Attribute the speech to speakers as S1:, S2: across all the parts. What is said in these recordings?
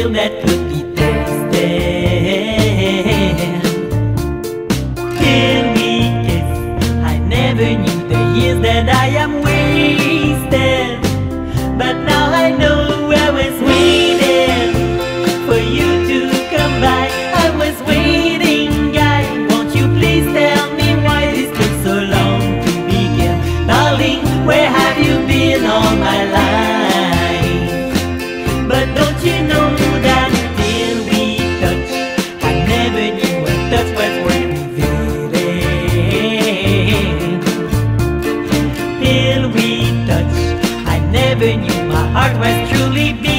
S1: vill mettre petit tester. Kill me kiss, I never knew the years that I am wasted, but now I know. that's what we're. Till we touch, I never knew my heart was truly big.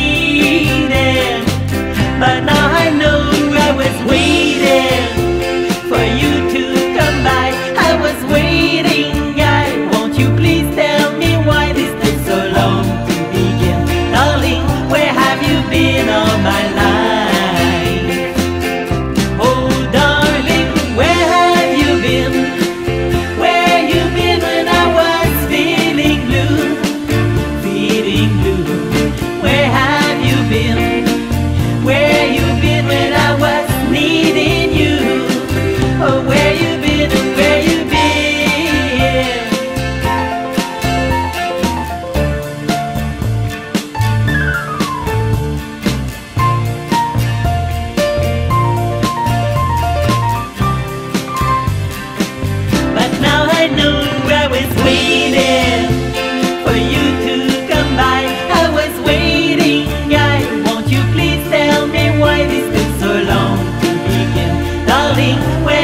S1: darling.